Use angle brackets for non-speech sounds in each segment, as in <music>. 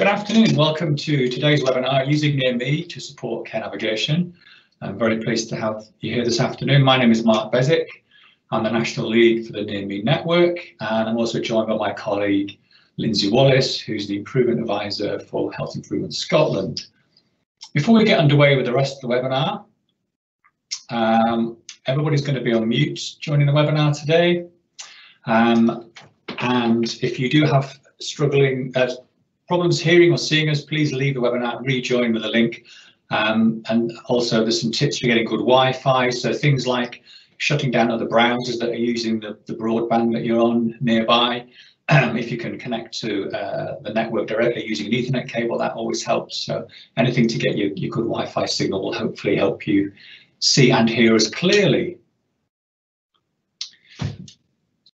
Good afternoon. Welcome to today's webinar, Using Near Me to Support Care Navigation. I'm very pleased to have you here this afternoon. My name is Marc Beswick. I'm the National Lead for the Near Me Network, and I'm also joined by my colleague, Lindsay Wallace, who's the Improvement Advisor for Health Improvement Scotland. Before we get underway with the rest of the webinar, um, everybody's going to be on mute joining the webinar today. Um, and if you do have struggling uh, problems hearing or seeing us, please leave the webinar rejoin with a link. Um, and also there's some tips for getting good Wi-Fi. So things like shutting down other browsers that are using the, the broadband that you're on nearby. Um, if you can connect to uh, the network directly using an Ethernet cable, that always helps. So anything to get your, your good Wi-Fi signal will hopefully help you see and hear us clearly.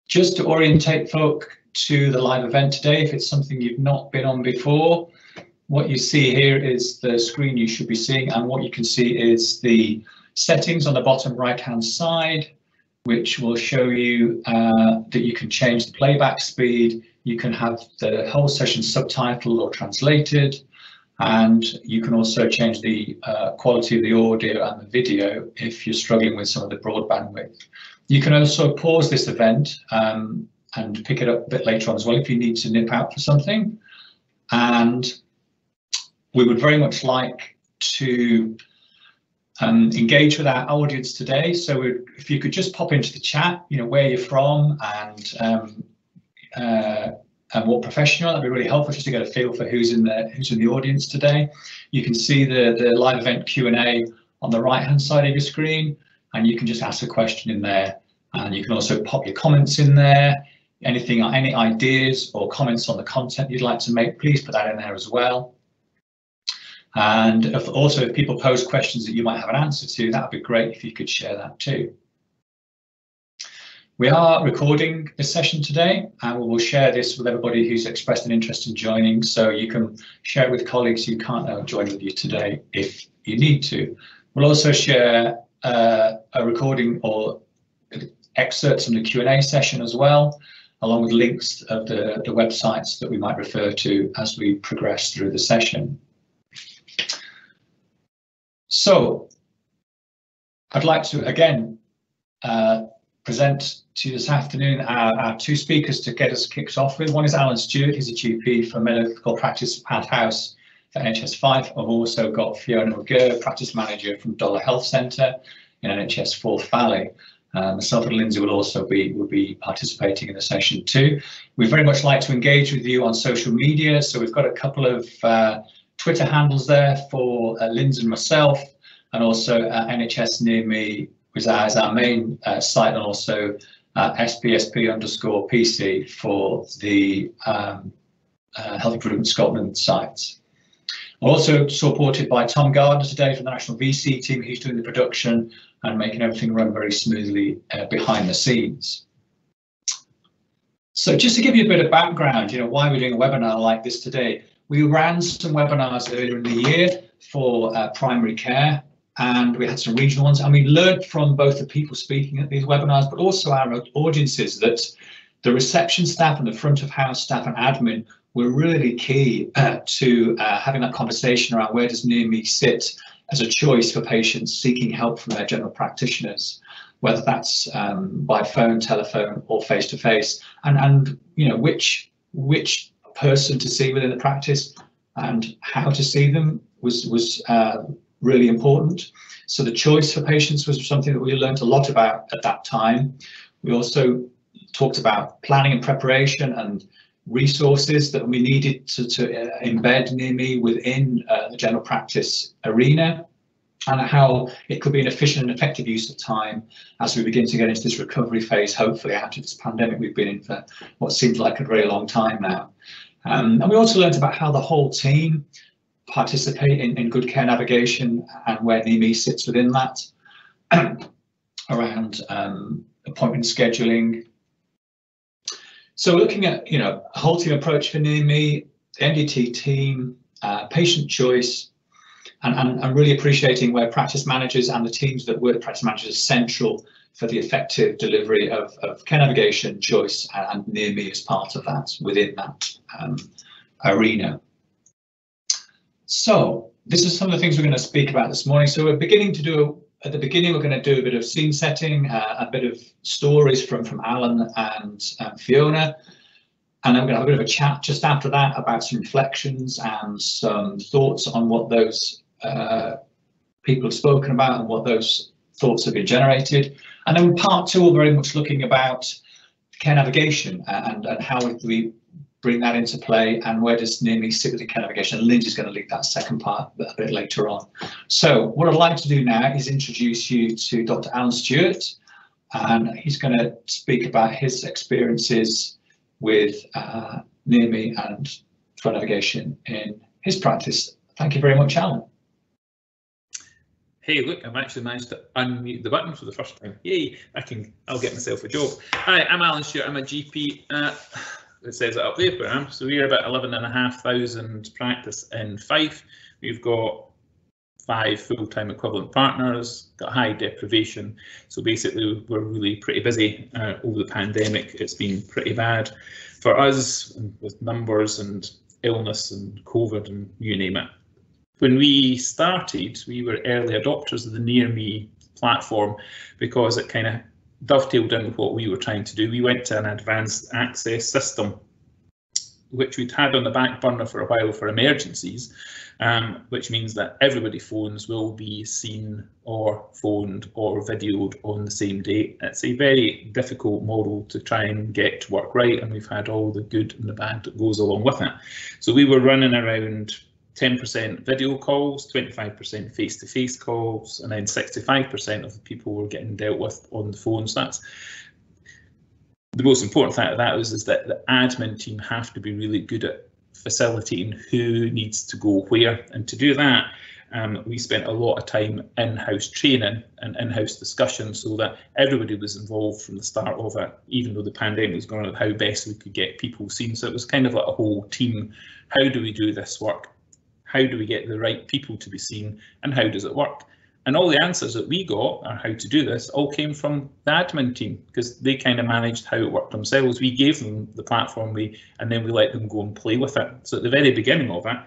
Just to orientate folk, to the live event today. If it's something you've not been on before, what you see here is the screen you should be seeing and what you can see is the settings on the bottom right hand side which will show you uh, that you can change the playback speed, you can have the whole session subtitled or translated, and you can also change the uh, quality of the audio and the video if you're struggling with some of the broadband width. You can also pause this event um, and pick it up a bit later on as well if you need to nip out for something. And we would very much like to um, engage with our audience today. So if you could just pop into the chat, you know, where you're from and um, uh, and what profession you're, that'd be really helpful just to get a feel for who's in the who's in the audience today. You can see the the live event Q&A on the right hand side of your screen, and you can just ask a question in there. And you can also pop your comments in there anything, any ideas or comments on the content you'd like to make, please put that in there as well. And if also, if people pose questions that you might have an answer to, that would be great if you could share that too. We are recording this session today and we will share this with everybody who's expressed an interest in joining so you can share it with colleagues who can't now join with you today if you need to. We'll also share uh, a recording or excerpts from the Q&A session as well along with links of the, the websites that we might refer to as we progress through the session. So I'd like to again uh, present to you this afternoon our, our, two speakers to get us kicked off with. One is Alan Stewart, he's a GP for medical practice at House for NHS Fife. I've also got Fiona McGirr, practice manager from Dollar Health Centre in NHS Forth Valley. Um, myself and Lindsay will also be will be participating in the session too. We'd very much like to engage with you on social media, so we've got a couple of uh, Twitter handles there for uh, Lindsay and myself, and also uh, NHS Near Me, which is our main uh, site, and also uh, SPSP underscore PC for the um, uh, Health Improvement Scotland sites. Also supported by Tom Gardner today from the National VC team, who's doing the production and making everything run very smoothly uh, behind the scenes. So just to give you a bit of background, you know, why we're doing a webinar like this today, we ran some webinars earlier in the year for uh, primary care and we had some regional ones and we learned from both the people speaking at these webinars but also our audiences that the reception staff and the front of house staff and admin were really key uh, to uh, having that conversation around where does near me sit as a choice for patients seeking help from their general practitioners, whether that's um, by phone, telephone, or face to face, and and you know which which person to see within the practice and how to see them was was uh, really important. So the choice for patients was something that we learned a lot about at that time. We also talked about planning and preparation and resources that we needed to, to uh, embed near me within uh, the general practice arena and how it could be an efficient and effective use of time as we begin to get into this recovery phase, hopefully after this pandemic we've been in for what seems like a very long time now. Um, and we also learned about how the whole team participate in, in good care navigation and where Near Me sits within that, <clears throat> around um, appointment scheduling, so looking at, you know, a whole team approach for near me, MDT team, uh, patient choice, and, and, and, really appreciating where practice managers and the teams that work practice managers are central for the effective delivery of, of care navigation choice and, near me as part of that within that um, arena. So this is some of the things we're going to speak about this morning. So we're beginning to do at the beginning, we're going to do a bit of scene setting, uh, a bit of stories from from Alan and um, Fiona, and I'm going to have a bit of a chat just after that about some reflections and some thoughts on what those uh, people have spoken about and what those thoughts have been generated. And then part two, we're very much looking about care navigation and, and how we bring that into play and where does Near Me sit with the care navigation. And Lindsay's going to lead that second part a bit later on. So what I'd like to do now is introduce you to Dr. Alan Stewart, and he's going to speak about his experiences with uh, Near Me and flow navigation in his practice. Thank you very much, Alan. Hey, look, I've actually managed to unmute the button for the first time. Yay, I can, I'll get myself a job. Hi, I'm Alan Stewart, I'm a GP. Uh, it says it up there, so we're about 11,500 practice in Fife. We've got five full-time equivalent partners, got high deprivation. So basically we're really pretty busy uh, over the pandemic. It's been pretty bad for us with numbers and illness and COVID and you name it. When we started, we were early adopters of the Near Me platform because it kind of dovetailed in with what we were trying to do. We went to an advanced access system, which we'd had on the back burner for a while for emergencies, um, which means that everybody phones will be seen or phoned or videoed on the same day. It's a very difficult model to try and get to work right, and we've had all the good and the bad that goes along with it. So we were running around 10% video calls, 25% face-to-face calls, and then 65% of the people were getting dealt with on the phone. So that's the most important thing of that is, is that the admin team have to be really good at facilitating who needs to go where. And to do that, um, we spent a lot of time in-house training and in-house discussion so that everybody was involved from the start of it, even though the pandemic was going on, how best we could get people seen. So it was kind of like a whole team. How do we do this work? How do we get the right people to be seen and how does it work? And all the answers that we got on how to do this all came from the admin team because they kind of managed how it worked themselves. We gave them the platform we and then we let them go and play with it. So at the very beginning of it,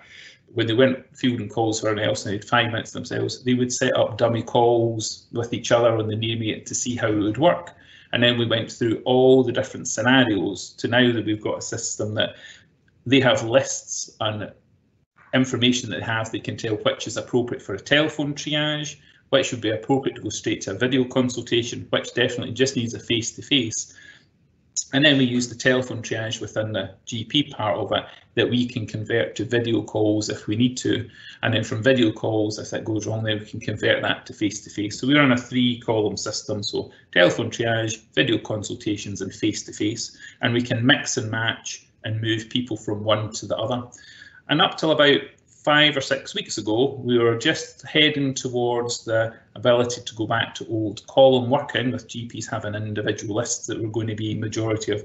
when they went fielding calls for anyone else and they had five minutes themselves, they would set up dummy calls with each other on the near to see how it would work. And then we went through all the different scenarios to now that we've got a system that they have lists and information that they have, they can tell which is appropriate for a telephone triage, which would be appropriate to go straight to a video consultation, which definitely just needs a face-to-face. -face. And then we use the telephone triage within the GP part of it that we can convert to video calls if we need to. And then from video calls, if that goes wrong, then we can convert that to face-to-face. -face. So we're on a three column system. So telephone triage, video consultations and face-to-face. -face. And we can mix and match and move people from one to the other. And up till about five or six weeks ago, we were just heading towards the ability to go back to old column working with GPs having individual lists that were going to be majority of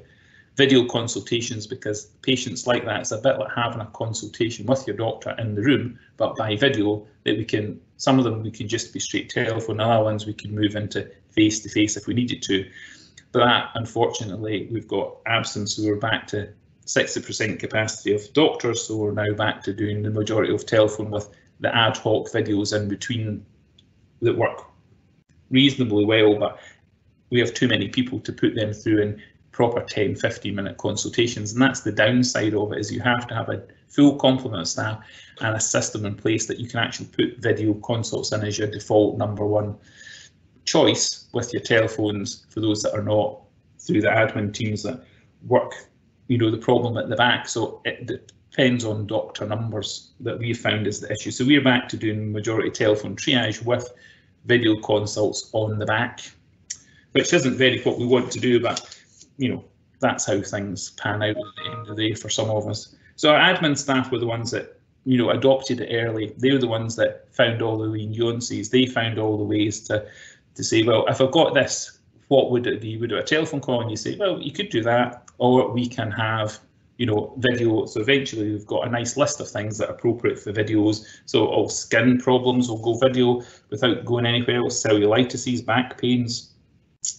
video consultations because patients like that. It's a bit like having a consultation with your doctor in the room, but by video that we can, some of them we can just be straight telephone, other ones we can move into face to face if we needed to. But that, unfortunately, we've got absence, so we're back to 60% capacity of doctors, so we're now back to doing the majority of telephone with the ad hoc videos in between that work reasonably well, but we have too many people to put them through in proper 10, 15 minute consultations. And that's the downside of it is you have to have a full complement of staff and a system in place that you can actually put video consults in as your default number one choice with your telephones for those that are not through the admin teams that work you know, the problem at the back. So it depends on doctor numbers that we found is the issue. So we're back to doing majority telephone triage with video consults on the back, which isn't very what we want to do, but you know, that's how things pan out at the end of the day for some of us. So our admin staff were the ones that you know adopted it early. They were the ones that found all the nuances. They found all the ways to to say, well, if I've got this, what would it be? Would it a telephone call? And you say, well, you could do that or we can have you know, video. So eventually we've got a nice list of things that are appropriate for videos. So all skin problems will go video without going anywhere else, cellulitis, back pains,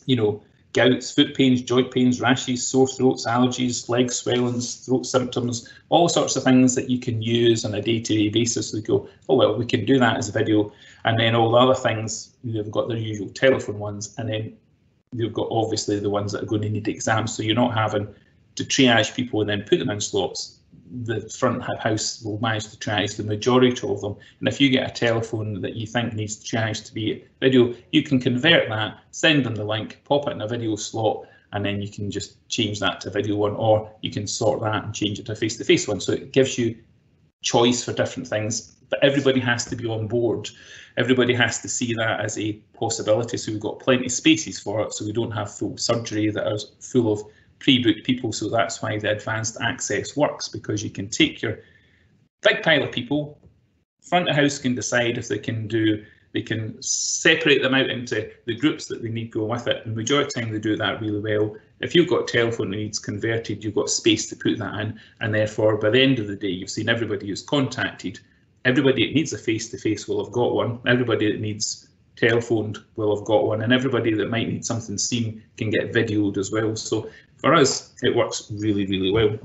you know, gouts, foot pains, joint pains, rashes, sore throats, allergies, leg swellings, throat symptoms, all sorts of things that you can use on a day-to-day -day basis. We go, oh well, we can do that as a video, and then all the other things you've got the usual telephone ones, and then you've got obviously the ones that are going to need exams, so you're not having to triage people and then put them in slots the front house will manage to triage the majority of them. And if you get a telephone that you think needs to triage to be video, you can convert that, send them the link, pop it in a video slot, and then you can just change that to video one, or you can sort that and change it to a face-to-face -face one. So it gives you choice for different things, but everybody has to be on board. Everybody has to see that as a possibility. So we've got plenty of spaces for it, so we don't have full surgery that are full of pre-booked people, so that's why the advanced access works, because you can take your big pile of people, front of house can decide if they can do, they can separate them out into the groups that they need go with it, and the majority of the time they do that really well. If you've got telephone needs converted, you've got space to put that in, and therefore by the end of the day, you've seen everybody who's contacted, everybody that needs a face-to-face -face will have got one, everybody that needs telephoned will have got one and everybody that might need something seen can get videoed as well so for us, it works really, really well.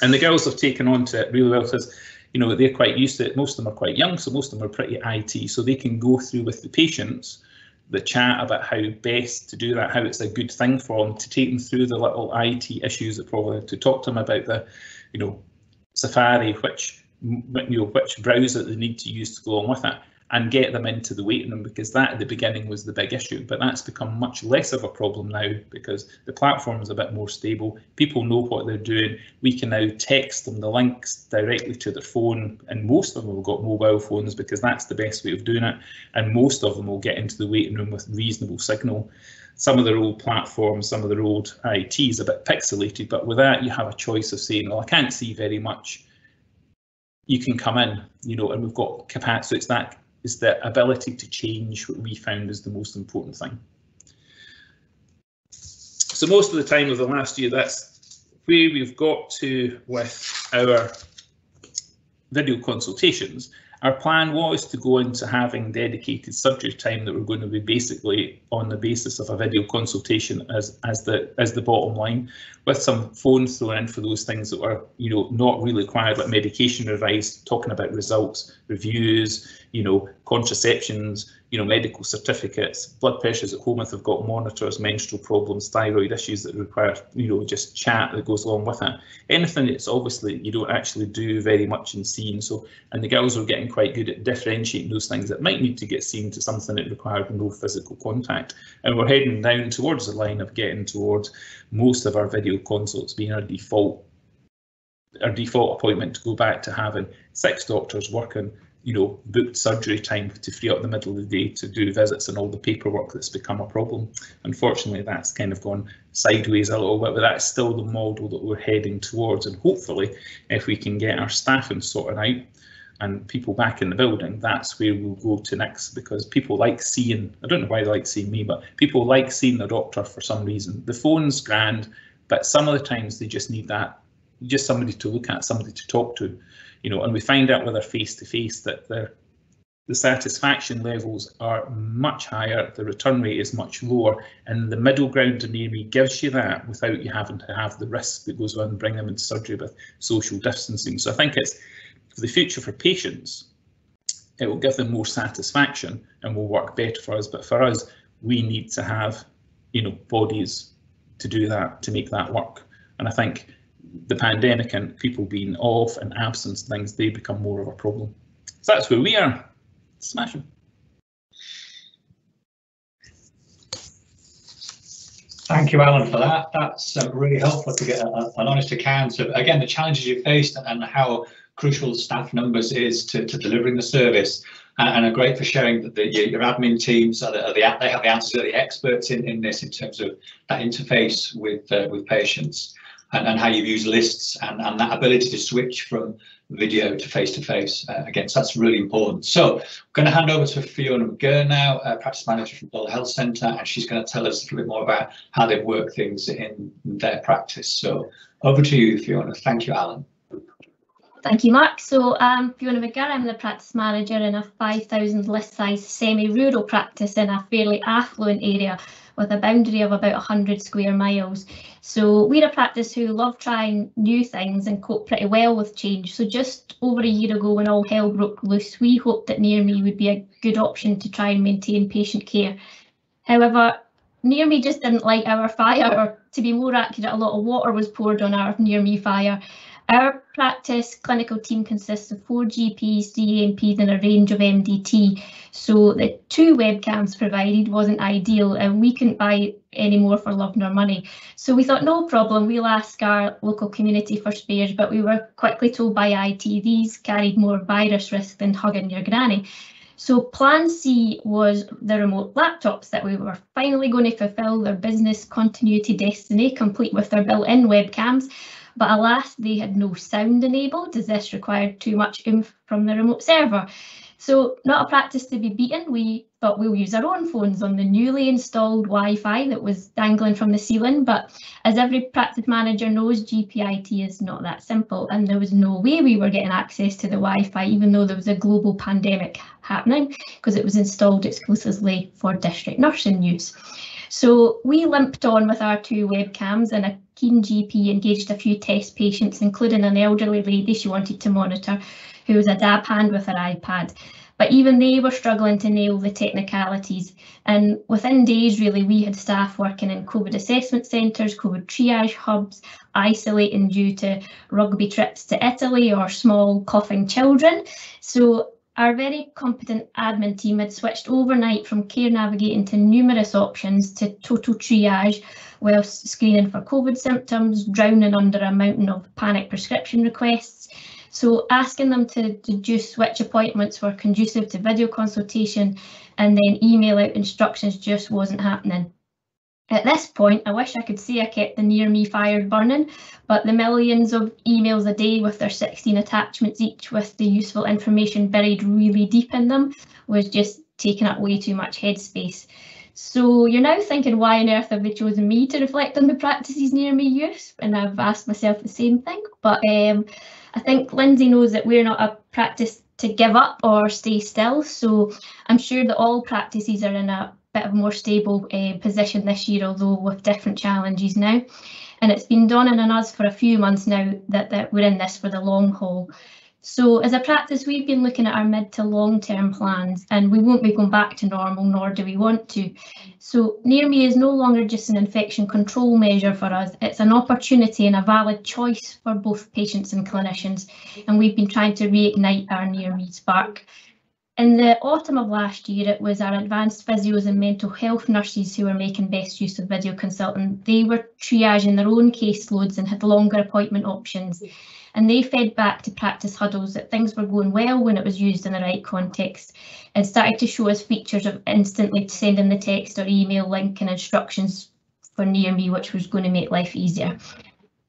And the girls have taken on to it really well because, you know, they're quite used to it. Most of them are quite young, so most of them are pretty IT, so they can go through with the patients the chat about how best to do that, how it's a good thing for them to take them through the little IT issues that probably to talk to them about the, you know, Safari, which you know which browser they need to use to go on with it and get them into the waiting room because that at the beginning was the big issue. But that's become much less of a problem now because the platform is a bit more stable. People know what they're doing. We can now text them the links directly to their phone, and most of them have got mobile phones because that's the best way of doing it. And most of them will get into the waiting room with reasonable signal. Some of their old platforms, some of their old IT is a bit pixelated, but with that you have a choice of saying, well, I can't see very much. You can come in, you know, and we've got capacity. So it's that is the ability to change what we found is the most important thing. So most of the time of the last year, that's where we've got to with our video consultations our plan was to go into having dedicated surgery time that we're going to be basically on the basis of a video consultation as as the as the bottom line, with some phones thrown in for those things that were you know not really required, like medication advice, talking about results, reviews, you know contraceptions, you know, medical certificates, blood pressures at home if they've got monitors, menstrual problems, thyroid issues that require, you know, just chat that goes along with it. Anything that's obviously you don't actually do very much in seeing. So, and the girls are getting quite good at differentiating those things that might need to get seen to something that required no physical contact. And we're heading down towards the line of getting towards most of our video consults being our default our default appointment to go back to having six doctors working you know, booked surgery time to free up the middle of the day to do visits and all the paperwork that's become a problem. Unfortunately, that's kind of gone sideways a little bit, but that's still the model that we're heading towards. And hopefully, if we can get our staffing sorted out and people back in the building, that's where we'll go to next because people like seeing, I don't know why they like seeing me, but people like seeing the doctor for some reason. The phone's grand, but some of the times they just need that, just somebody to look at, somebody to talk to you know, and we find out with our face-to-face that the the satisfaction levels are much higher, the return rate is much lower, and the middle ground in AME gives you that without you having to have the risk that goes on bring them into surgery with social distancing. So I think it's for the future for patients, it will give them more satisfaction and will work better for us. But for us, we need to have, you know, bodies to do that, to make that work. And I think the pandemic and people being off and absence things, they become more of a problem. So that's where we are. Smashing. Thank you, Alan, for that. That's uh, really helpful to get a, an honest account of, again, the challenges you faced and, and how crucial staff numbers is to, to delivering the service. And, and are great for sharing that the, your, admin teams are the, are the, they have the answers, the experts in, in this in terms of that interface with uh, with patients and, and how you've used lists and, and that ability to switch from video to face-to-face. Uh, again, so that's really important. So I'm going to hand over to Fiona McGirr now, uh, practice manager from Hull Health Centre, and she's going to tell us a little bit more about how they've worked things in their practice. So over to you, Fiona. Thank you, Alan. Thank you, Mark. So um, Fiona McGirr, I'm the practice manager in a 5,000 list size semi-rural practice in a fairly affluent area with a boundary of about 100 square miles. So we're a practice who love trying new things and cope pretty well with change. So just over a year ago when all hell broke loose, we hoped that Near Me would be a good option to try and maintain patient care. However, Near Me just didn't like our fire, or to be more accurate, a lot of water was poured on our Near Me fire. Our practice clinical team consists of four GPs, three and a range of MDT. So the two webcams provided wasn't ideal and we couldn't buy any more for love nor money. So we thought no problem, we'll ask our local community for spares, but we were quickly told by IT these carried more virus risk than hugging your granny. So plan C was the remote laptops that we were finally going to fulfill their business continuity destiny, complete with their built-in webcams. But alas, they had no sound enabled as this required too much oomph from the remote server. So not a practice to be beaten, we thought we'll use our own phones on the newly installed Wi-Fi that was dangling from the ceiling. But as every practice manager knows, GPIT is not that simple and there was no way we were getting access to the Wi-Fi even though there was a global pandemic happening because it was installed exclusively for district nursing use. So we limped on with our two webcams and a keen GP engaged a few test patients, including an elderly lady she wanted to monitor who was a dab hand with her iPad. But even they were struggling to nail the technicalities. And within days, really, we had staff working in COVID assessment centres, COVID triage hubs, isolating due to rugby trips to Italy or small coughing children. So our very competent admin team had switched overnight from care navigating to numerous options to total triage whilst screening for COVID symptoms, drowning under a mountain of panic prescription requests. So asking them to deduce which appointments were conducive to video consultation and then email out instructions just wasn't happening. At this point, I wish I could say I kept the near me fire burning, but the millions of emails a day with their 16 attachments each with the useful information buried really deep in them was just taking up way too much headspace. So you're now thinking, why on earth have they chosen me to reflect on the practices near me use? And I've asked myself the same thing. But um, I think Lindsay knows that we're not a practice to give up or stay still. So I'm sure that all practices are in a bit of a more stable uh, position this year, although with different challenges now. And it's been dawning on us for a few months now that, that we're in this for the long haul. So as a practice, we've been looking at our mid to long term plans and we won't be going back to normal, nor do we want to. So near me is no longer just an infection control measure for us. It's an opportunity and a valid choice for both patients and clinicians. And we've been trying to reignite our near me spark. In the autumn of last year, it was our advanced physios and mental health nurses who were making best use of video consulting. They were triaging their own caseloads and had longer appointment options. And they fed back to practice huddles that things were going well when it was used in the right context and started to show us features of instantly sending the text or email link and instructions for near me, which was going to make life easier.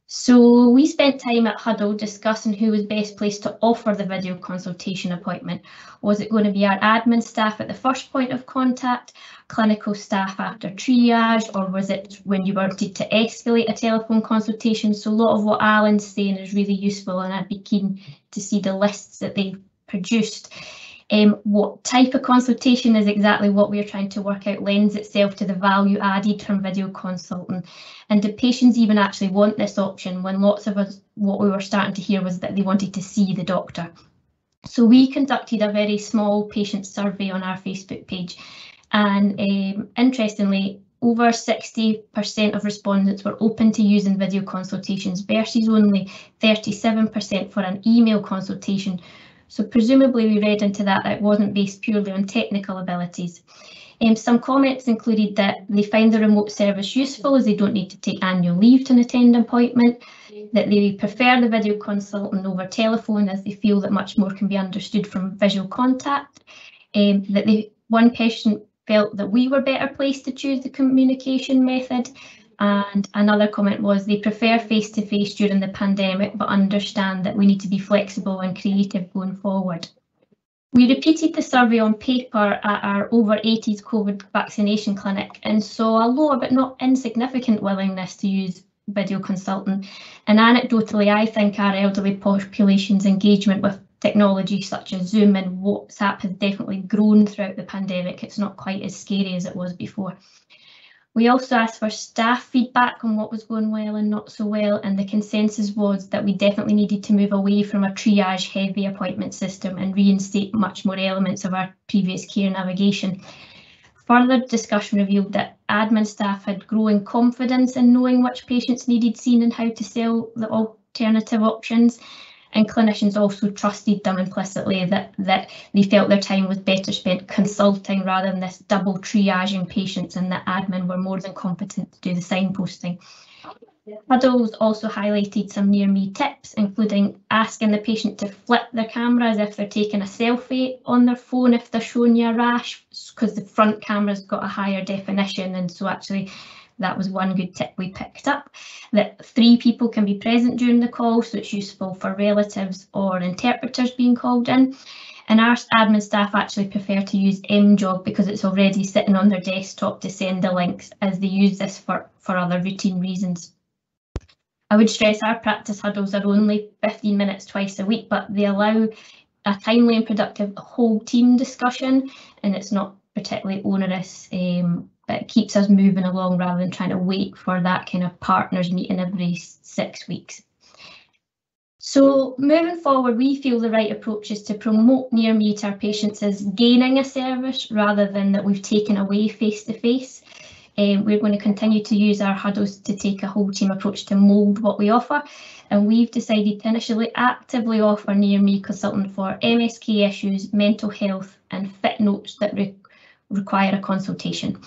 So we spent time at Huddle discussing who was best placed to offer the video consultation appointment. Was it going to be our admin staff at the first point of contact, clinical staff after triage, or was it when you wanted to escalate a telephone consultation? So a lot of what Alan's saying is really useful and I'd be keen to see the lists that they've produced. Um, what type of consultation is exactly what we're trying to work out lends itself to the value added from video consulting. And do patients even actually want this option when lots of us, what we were starting to hear was that they wanted to see the doctor. So we conducted a very small patient survey on our Facebook page. And um, interestingly, over 60% of respondents were open to using video consultations versus only 37% for an email consultation, so presumably we read into that that it wasn't based purely on technical abilities. Um, some comments included that they find the remote service useful as they don't need to take annual leave to attend appointment, that they prefer the video consultant over telephone as they feel that much more can be understood from visual contact, um, that they, one patient felt that we were better placed to choose the communication method, and another comment was they prefer face to face during the pandemic, but understand that we need to be flexible and creative going forward. We repeated the survey on paper at our over 80s COVID vaccination clinic and saw a low but not insignificant willingness to use video consulting. And anecdotally, I think our elderly population's engagement with technology such as Zoom and WhatsApp has definitely grown throughout the pandemic. It's not quite as scary as it was before. We also asked for staff feedback on what was going well and not so well, and the consensus was that we definitely needed to move away from a triage heavy appointment system and reinstate much more elements of our previous care navigation. Further discussion revealed that admin staff had growing confidence in knowing which patients needed seen and how to sell the alternative options, and clinicians also trusted them implicitly that, that they felt their time was better spent consulting rather than this double triaging patients and that admin were more than competent to do the signposting. Huddles also highlighted some near me tips, including asking the patient to flip their camera as if they're taking a selfie on their phone if they're showing you a rash, because the front camera's got a higher definition and so actually that was one good tip we picked up. That three people can be present during the call, so it's useful for relatives or interpreters being called in. And our admin staff actually prefer to use MJOG because it's already sitting on their desktop to send the links as they use this for, for other routine reasons. I would stress our practice huddles are only 15 minutes twice a week, but they allow a timely and productive whole team discussion and it's not particularly onerous um, it keeps us moving along rather than trying to wait for that kind of partners meeting every six weeks. So moving forward, we feel the right approach is to promote near me to our patients as gaining a service rather than that we've taken away face to face. Um, we're going to continue to use our huddles to take a whole team approach to mould what we offer. And we've decided to initially actively offer near me consulting for MSK issues, mental health and fit notes that re require a consultation.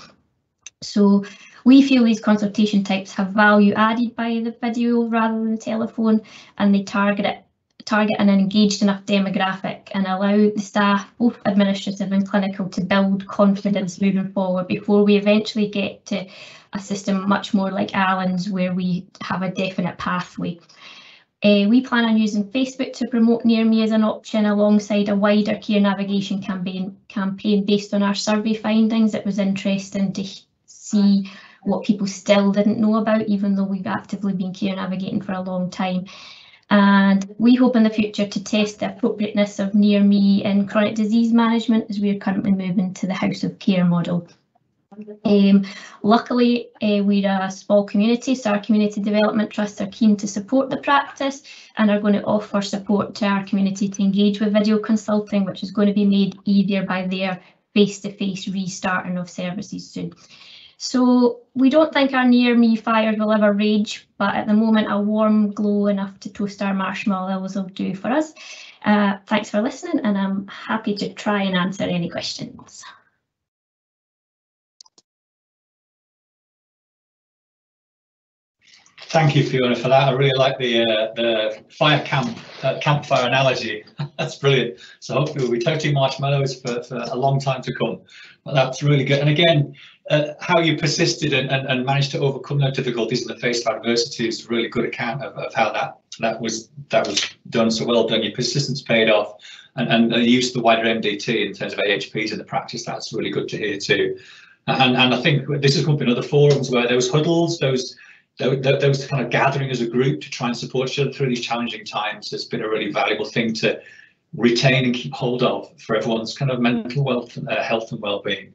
So we feel these consultation types have value added by the video rather than the telephone and they target it target an engaged enough demographic and allow the staff, both administrative and clinical, to build confidence moving forward before we eventually get to a system much more like Alan's where we have a definite pathway. Uh, we plan on using Facebook to promote Near Me as an option alongside a wider care navigation campaign, campaign based on our survey findings. It was interesting to see what people still didn't know about, even though we've actively been care navigating for a long time. And we hope in the future to test the appropriateness of near me in chronic disease management as we're currently moving to the House of Care model. Um, luckily, uh, we're a small community, so our community development trusts are keen to support the practice and are going to offer support to our community to engage with video consulting, which is going to be made easier by their face-to-face -face restarting of services soon. So we don't think our near me fires will ever rage, but at the moment a warm glow enough to toast our marshmallows will do for us. Uh, thanks for listening and I'm happy to try and answer any questions. Thank you, Fiona, for that. I really like the uh, the fire camp uh, campfire analogy. <laughs> that's brilliant. So hopefully we'll be toasting marshmallows for, for a long time to come. But that's really good. And again, uh, how you persisted and, and, and, managed to overcome those difficulties in the face of adversity is a really good account of, of how that that was that was done. So well done. Your persistence paid off, and and the use of the wider MDT in terms of AHPs in the practice. That's really good to hear too. And and I think this has come up in other forums where those huddles, those those kind of gathering as a group to try and support each other through these challenging times has been a really valuable thing to retain and keep hold of for everyone's kind of mental wealth, uh, health and well-being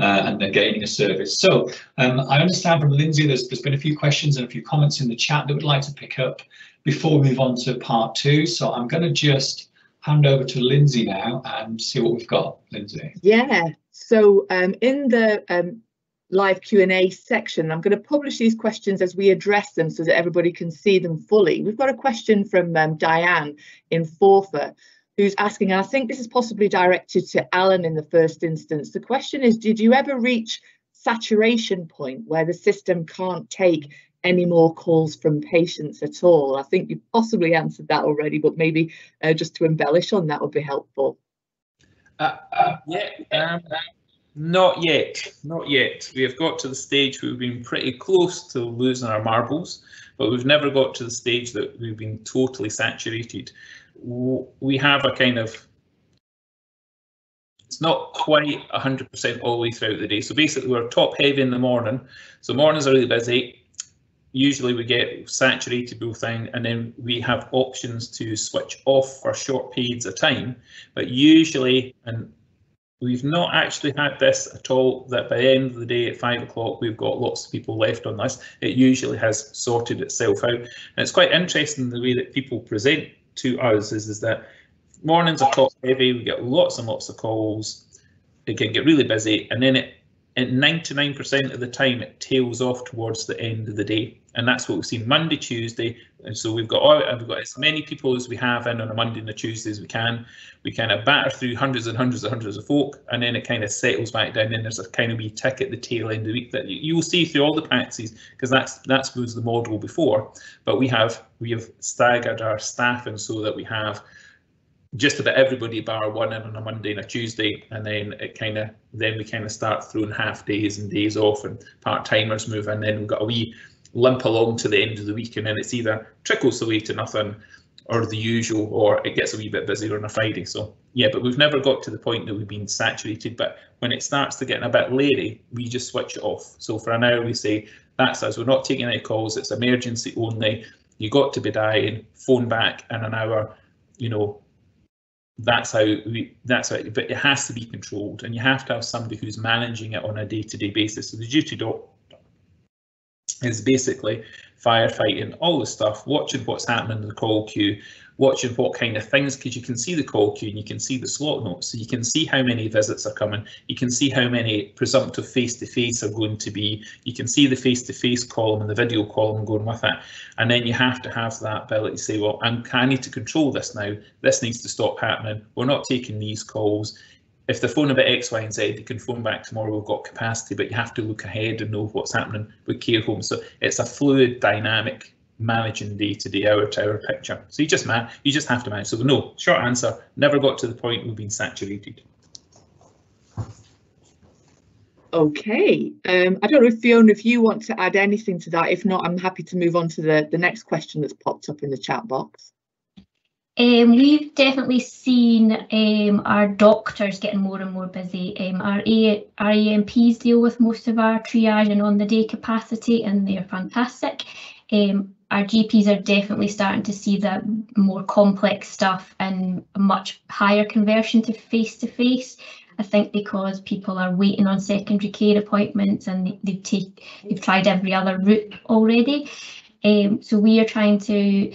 uh, and then gaining a service. So um, I understand from Lindsay there's, there's been a few questions and a few comments in the chat that we'd like to pick up before we move on to part two. So I'm going to just hand over to Lindsay now and see what we've got, Lindsay. Yeah, so um, in the um, live Q&A section, I'm going to publish these questions as we address them so that everybody can see them fully. We've got a question from um, Diane in Forfar who's asking, and I think this is possibly directed to Alan in the first instance. The question is, did you ever reach saturation point where the system can't take any more calls from patients at all? I think you possibly answered that already, but maybe uh, just to embellish on that would be helpful. Uh, uh, yeah, um, not yet, not yet. We have got to the stage we've been pretty close to losing our marbles, but we've never got to the stage that we've been totally saturated we have a kind of it's not quite 100% all the way throughout the day. So basically we're top heavy in the morning. So mornings are really busy. Usually we get saturated both thing and then we have options to switch off for short periods of time. But usually, and We've not actually had this at all, that by the end of the day at five o'clock, we've got lots of people left on this. It usually has sorted itself out. And it's quite interesting the way that people present to us is, is that mornings are top heavy, we get lots and lots of calls, it can get really busy, and then it at 99% of the time it tails off towards the end of the day and that's what we've seen Monday Tuesday. And so we've got all, we've got as many people as we have in on a Monday and a Tuesday as we can. We kind of batter through hundreds and hundreds and hundreds of folk and then it kind of settles back down and there's a kind of wee tick at the tail end of the week that you will see through all the practices because that's that's was the model before. But we have we have staggered our staffing so that we have just about everybody bar one in on a Monday and a Tuesday, and then it kind of then we kind of start throwing half days and days off, and part timers move and Then we've got a wee limp along to the end of the week, and then it's either trickles away to nothing, or the usual, or it gets a wee bit busier on a Friday. So yeah, but we've never got to the point that we've been saturated. But when it starts to get a bit leery, we just switch it off. So for an hour we say that's us. We're not taking any calls. It's emergency only. You got to be dying. Phone back in an hour. You know, that's how we that's how but it has to be controlled and you have to have somebody who's managing it on a day-to-day -day basis so the duty doctor is basically firefighting all the stuff. Watching what's happening in the call queue? Watching what kind of things? Because you can see the call queue and you can see the slot notes. So you can see how many visits are coming. You can see how many presumptive face-to-face -face are going to be. You can see the face-to-face -face column and the video column going with it. And then you have to have that ability to say well I'm, I need to control this now. This needs to stop happening. We're not taking these calls if they phone about X, Y, and Z, they can phone back tomorrow. We've got capacity, but you have to look ahead and know what's happening with care homes. So it's a fluid, dynamic managing day to day, hour to hour picture. So you just man, you just have to manage. So no, short answer, never got to the point we've been saturated. Okay, um, I don't know if Fiona, if you want to add anything to that. If not, I'm happy to move on to the, the next question that's popped up in the chat box. Um, we've definitely seen um, our doctors getting more and more busy. Um, our, A our ANPs deal with most of our triage and on the day capacity, and they're fantastic. Um, our GPs are definitely starting to see the more complex stuff and a much higher conversion to face to face. I think because people are waiting on secondary care appointments and they've take they've tried every other route already. Um, so we are trying to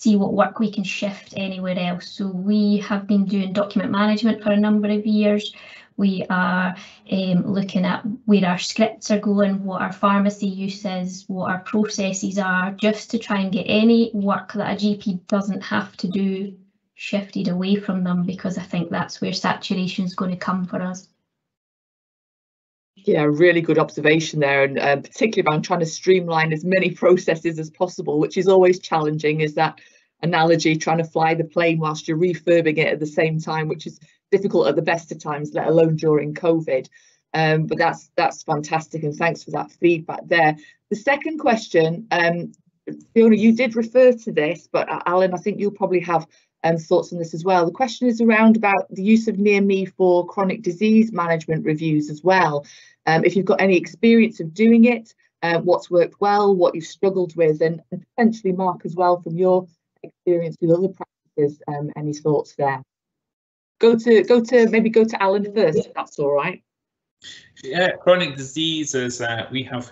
see what work we can shift anywhere else. So we have been doing document management for a number of years. We are um, looking at where our scripts are going, what our pharmacy use is, what our processes are, just to try and get any work that a GP doesn't have to do shifted away from them because I think that's where saturation is going to come for us. Yeah, really good observation there, and uh, particularly around trying to streamline as many <laughs> processes as possible, which is always challenging. Is that analogy trying to fly the plane whilst you're refurbing it at the same time, which is difficult at the best of times, let alone during COVID. Um, but that's that's fantastic, and thanks for that feedback there. The second question, um, Fiona, you did refer to this, but uh, Alan, I think you'll probably have um, thoughts on this as well. The question is around about the use of near me for chronic disease management reviews as well. Um, if you've got any experience of doing it, uh, what's worked well, what you've struggled with, and, and potentially Mark as well from your experience with other practices, um, any thoughts there? go to go to maybe go to Alan first, if that's all right. Yeah, chronic diseases. Uh, we have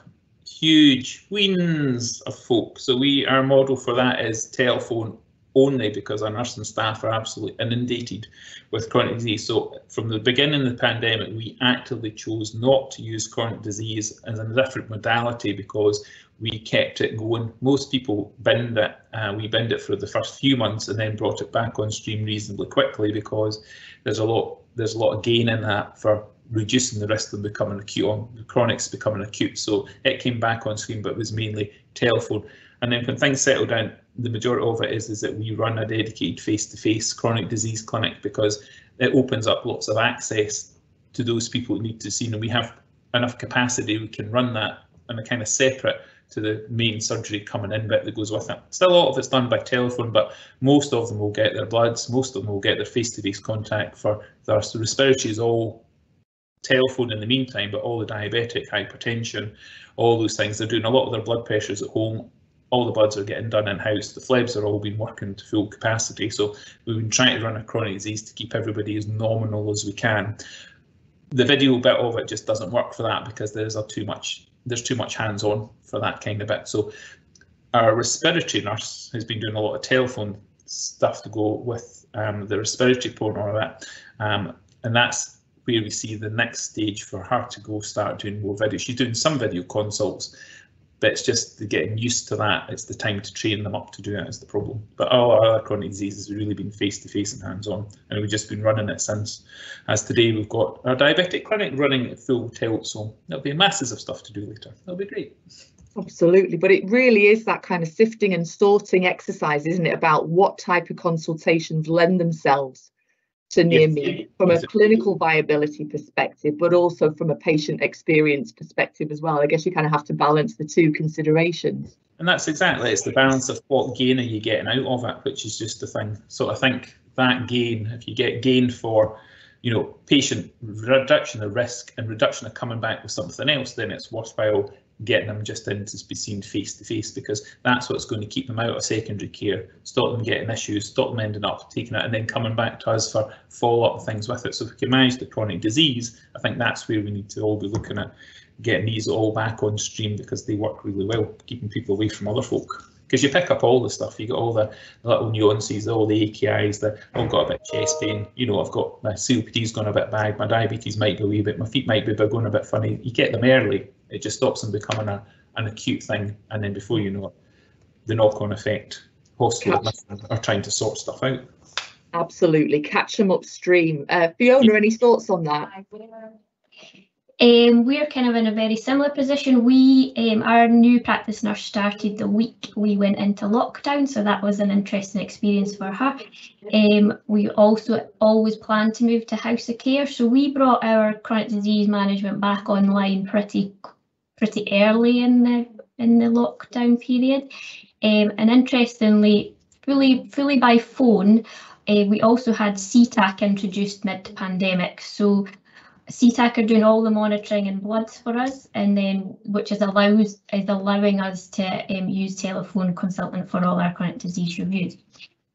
huge wins of folk. So we our model for that is telephone only because our nursing staff are absolutely inundated with chronic disease. So from the beginning of the pandemic, we actively chose not to use chronic disease as a different modality because we kept it going. Most people binned it. Uh, we binned it for the first few months and then brought it back on stream reasonably quickly because there's a lot there's a lot of gain in that for reducing the risk of becoming acute on the chronics becoming acute. So it came back on screen, but it was mainly telephone. And then when things settle down, the majority of it is is that we run a dedicated face-to-face chronic disease clinic because it opens up lots of access to those people who need to see. And we have enough capacity, we can run that in a kind of separate to the main surgery coming in bit that goes with it. Still a lot of it's done by telephone, but most of them will get their bloods, most of them will get their face-to-face -face contact for their so respiratory is all telephone in the meantime, but all the diabetic, hypertension, all those things, they're doing a lot of their blood pressures at home. All the bloods are getting done in-house. The phlebs are all been working to full capacity. So we've been trying to run a chronic disease to keep everybody as nominal as we can the video bit of it just doesn't work for that because there's a too much there's too much hands-on for that kind of bit. So our respiratory nurse has been doing a lot of telephone stuff to go with um, the respiratory portion of it, um, and that's where we see the next stage for her to go start doing more video. She's doing some video consults, but it's just the getting used to that. It's the time to train them up to do it is the problem. But all our other chronic diseases have really been face to face and hands on, and we've just been running it since. As today, we've got our diabetic clinic running at full tilt, so there'll be masses of stuff to do later. That'll be great. Absolutely, but it really is that kind of sifting and sorting exercise, isn't it, about what type of consultations lend themselves to near Yes. me from a clinical viability perspective, but also from a patient experience perspective as well. I guess you kind of have to balance the two considerations. And that's exactly it's the balance of what gain are you getting out of it, which is just the thing. So I think that gain, if you get gain for, you know, patient reduction of risk and reduction of coming back with something else, then it's worthwhile getting them just in to be seen face to face because that's what's going to keep them out of secondary care, stop them getting issues, stop them ending up taking it and then coming back to us for follow-up things with it. So if we can manage the chronic disease, I think that's where we need to all be looking at getting these all back on stream because they work really well, keeping people away from other folk. Because you pick up all the stuff, you got all the little nuances, all the AKIs, the I've got a bit of chest pain, you know, I've got my COPD's gone a bit bad, my diabetes might be a wee bit, my feet might be going a bit funny. You get them early, it just stops them becoming a, an acute thing, and then before you know it, the knock-on effect, hospital are trying to sort stuff out. Absolutely, catch them upstream. Uh, Fiona, any thoughts on that? Um, we're kind of in a very similar position. We, um, our new practice nurse started the week we went into lockdown, so that was an interesting experience for her. Um, we also always planned to move to house of care, so we brought our chronic disease management back online pretty, pretty early in the in the lockdown period. Um, and interestingly, fully fully by phone, uh, we also had CTAC introduced mid-pandemic. So CTAC are doing all the monitoring and bloods for us, and then which is allows is allowing us to um, use telephone consultant for all our chronic disease reviews.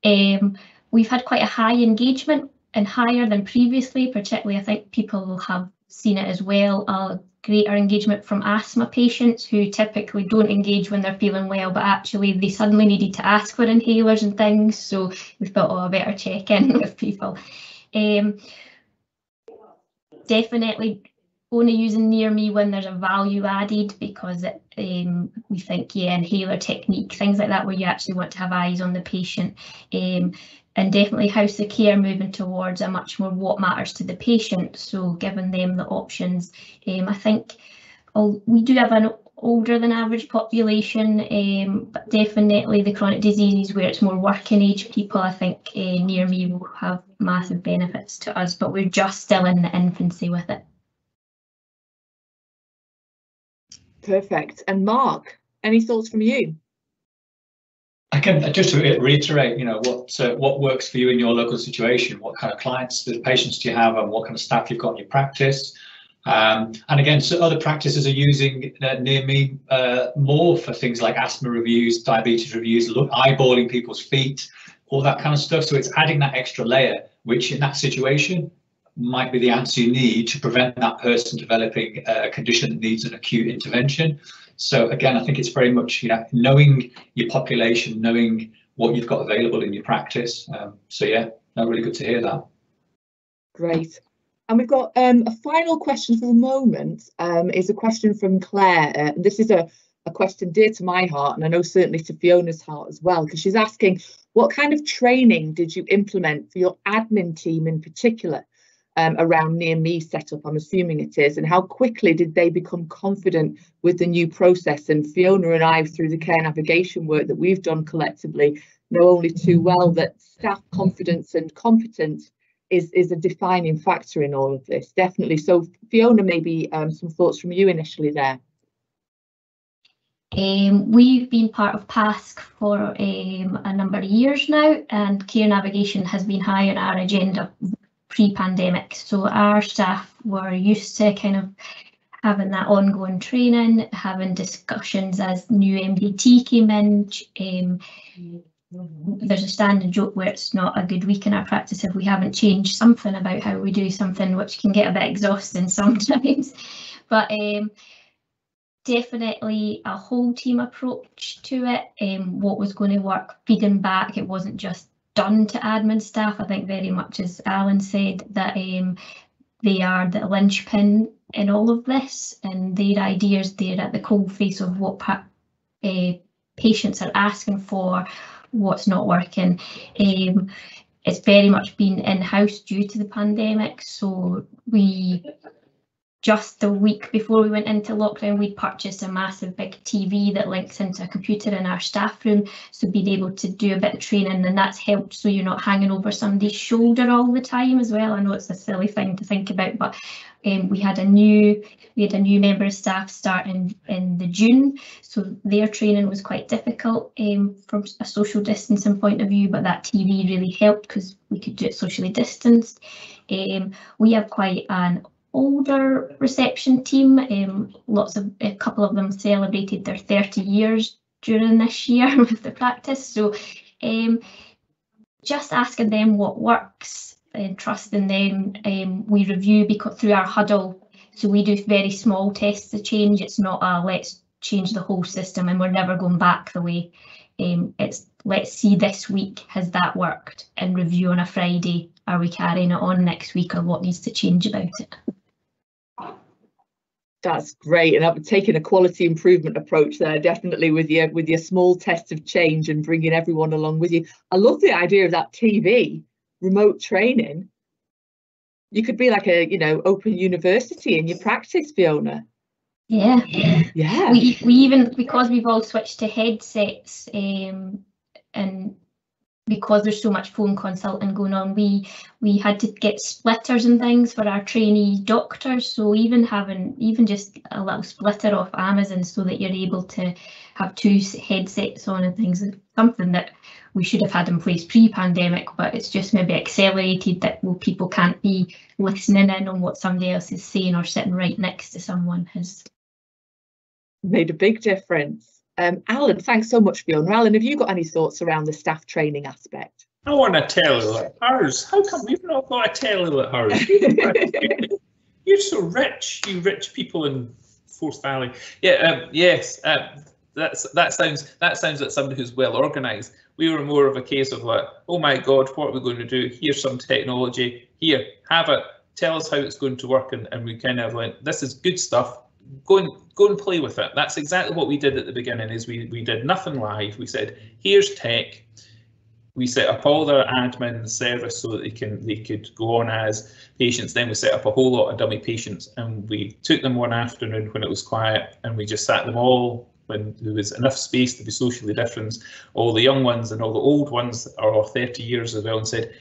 Um, we've had quite a high engagement and higher than previously, particularly I think people will have seen it as well. A greater engagement from asthma patients who typically don't engage when they're feeling well, but actually they suddenly needed to ask for inhalers and things. So we thought, oh, I better check in <laughs> with people. Um, definitely only using near me when there's a value added because it, um, we think yeah inhaler technique things like that where you actually want to have eyes on the patient um, and definitely house of care moving towards a much more what matters to the patient so giving them the options um, I think we do have an older than average population um, but definitely the chronic diseases where it's more working age people I think uh, near me will have massive benefits to us but we're just still in the infancy with it. Perfect. And Marc, any thoughts from you? I can just to reiterate, you know, what uh, what works for you in your local situation. What kind of clients, the patients do you have, and what kind of staff you've got in your practice. Um, and again, so other practices are using uh, near me uh, more for things like asthma reviews, diabetes reviews, look, eyeballing people's feet, all that kind of stuff. So it's adding that extra layer, which in that situation might be the answer you need to prevent that person developing a condition that needs an acute intervention. So again, I think it's very much you know knowing your population, knowing what you've got available in your practice. Um, so yeah, no, really good to hear that. Great. And we've got um, a final question for the moment. Um, is a question from Claire. Uh, this is a, a question dear to my heart, and I know certainly to Fiona's heart as well, because she's asking, what kind of training did you implement for your admin team in particular um, around near me setup? I'm assuming it is, and how quickly did they become confident with the new process? And Fiona and I, through the care navigation work that we've done collectively, know only too well that staff confidence and competence is, is a defining factor in all of this, definitely. So Fiona, maybe um, some thoughts from you initially there. Um, we've been part of PASC for um, a number of years now, and care navigation has been high on our agenda pre-pandemic. So our staff were used to kind of having that ongoing training, having discussions as new MDT came in, um, there's a standing joke where it's not a good week in our practice if we haven't changed something about how we do something, which can get a bit exhausting <laughs> sometimes. but um, definitely a whole team approach to it. Um, what was going to work, feeding back. It wasn't just done to admin staff. I think very much as Alan said that um, they are the linchpin in all of this, and their ideas they're at the cold face of what pa uh, patients are asking for, what's not working. Um, it's very much been in-house due to the pandemic, so we just the week before we went into lockdown, we'd purchased a massive big TV that links into a computer in our staff room. So being able to do a bit of training and that's helped so you're not hanging over somebody's shoulder all the time as well. I know it's a silly thing to think about, but um, we had a new we had a new member of staff starting in the June, so their training was quite difficult um, from a social distancing point of view, but that TV really helped because we could do it socially distanced. Um, we have quite an older reception team. Um, lots of a couple of them celebrated their 30 years during this year <laughs> with the practice. So um, just asking them what works and trusting them. Um, we review because through our huddle. So we do very small tests of change. It's not a let's change the whole system and we're never going back the way. Um, it's let's see this week has that worked and review on a Friday. Are we carrying it on next week or what needs to change about it? That's great, and I've taken a quality improvement approach there, definitely with your with your small test of change and bringing everyone along with you. I love the idea of that TV remote training. You could be like a you know open university in your practice, Fiona. Yeah, yeah. We we even because we've all switched to headsets um, and because there's so much phone consulting going on, we we had to get splitters and things for our trainee doctors. So even having even just a little splitter off Amazon so that you're able to have two headsets on and things something that we should have had in place pre-pandemic, but it's just maybe accelerated that well people can't be listening in on what somebody else is saying or sitting right next to someone has made a big difference. Um, Alan, thanks so much, Fiona. Alan, have you got any thoughts around the staff training aspect? I want a telly like hers. How come we've not got a telly like <laughs> hers? You're so rich, you rich people in Forth Valley. Yeah, um, yes, uh, that's that sounds that sounds like somebody who's well organised. We were more of a case of like, oh my God, what are we going to do? Here's some technology. Here, have it. Tell us how it's going to work, and, and we kind of went, this is good stuff go and go and play with it. That's exactly what we did at the beginning. Is we we did nothing live. We said, here's tech. We set up all their admin service so that they can they could go on as patients. Then we set up a whole lot of dummy patients, and we took them one afternoon when it was quiet, and we just sat them all when there was enough space to be socially different. All the young ones and all the old ones are all 30 years as well, and said,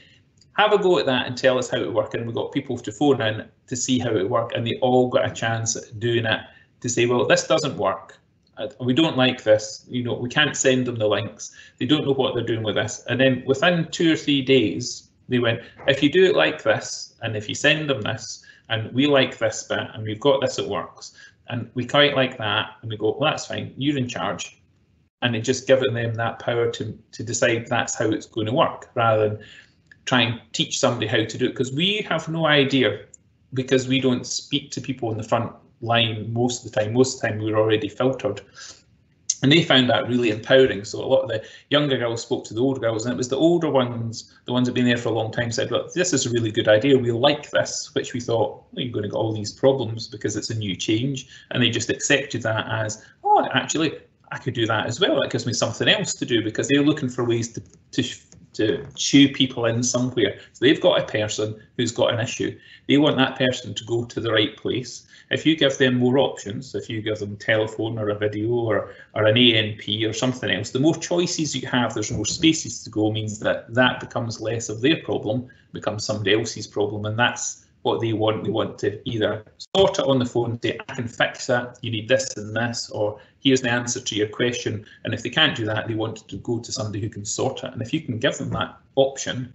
have a go at that and tell us how it worked. And we got people to phone in to see how it worked, and they all got a chance at doing it to say, well, this doesn't work. Uh, we don't like this. You know, we can't send them the links. They don't know what they're doing with this. And then within two or three days, they went, if you do it like this, and if you send them this, and we like this bit, and we've got this, it works, and we quite like that, and we go, well, that's fine. You're in charge. And it just giving them that power to to decide that's how it's going to work, rather than try and teach somebody how to do it because we have no idea because we don't speak to people on the front line most of the time. Most of the time we're already filtered. And they found that really empowering. So a lot of the younger girls spoke to the older girls, and it was the older ones, the ones that have been there for a long time, said, "Look, this is a really good idea. We like this." Which we thought, well, you're going to get all these problems because it's a new change, and they just accepted that as, "Oh, actually, I could do that as well. That gives me something else to do," because they're looking for ways to to to chew people in somewhere. So they've got a person who's got an issue. They want that person to go to the right place. If you give them more options, if you give them telephone or a video or, or an ANP or something else, the more choices you have, there's more spaces to go, means that that becomes less of their problem, becomes somebody else's problem. And that's what they want. They want to either sort it on the phone, say, I can fix that, you need this and this, or here's the answer to your question. And if they can't do that, they want to go to somebody who can sort it. And if you can give them that option,